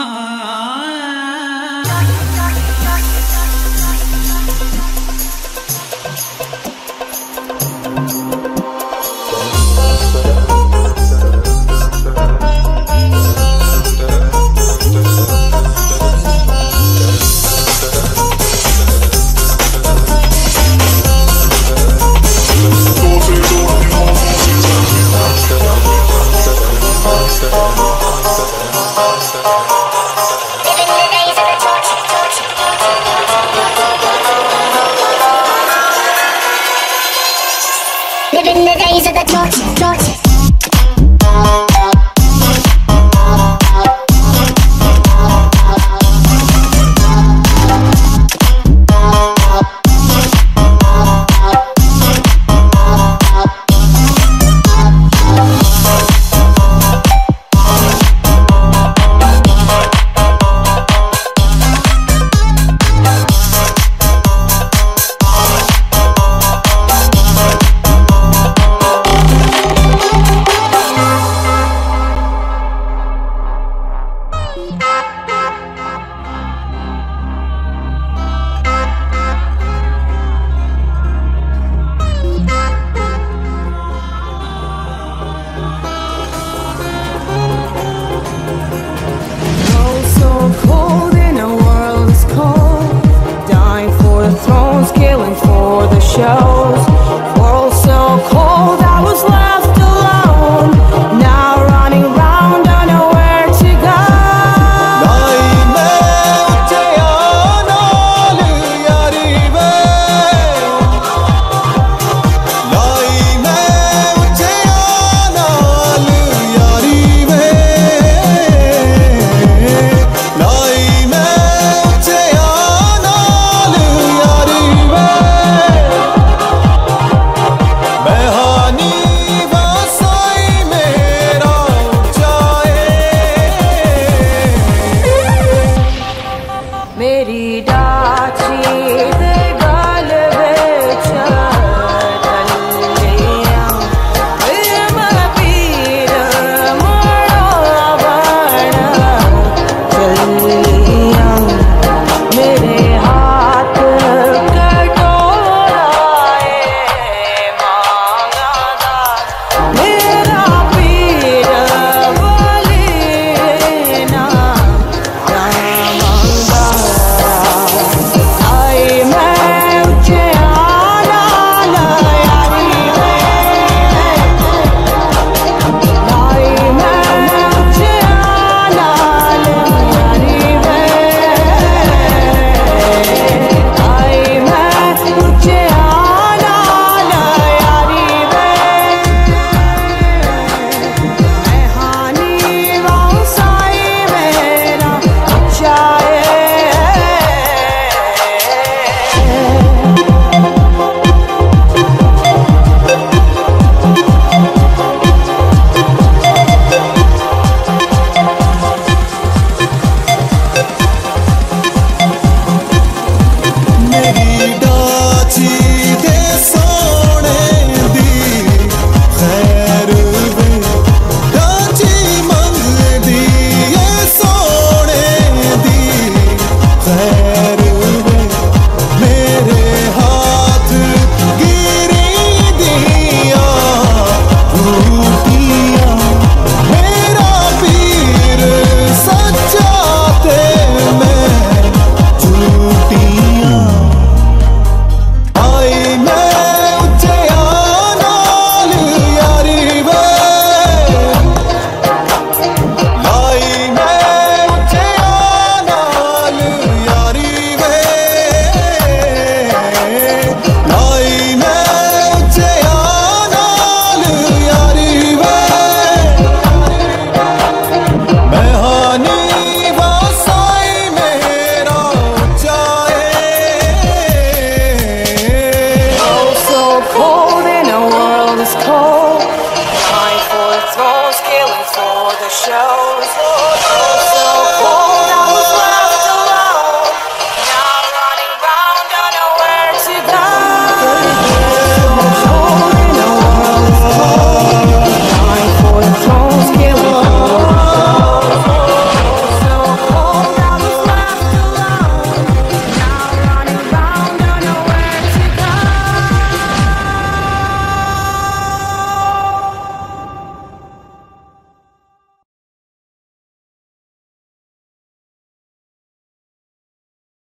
Monster. in the days of the torches. torch.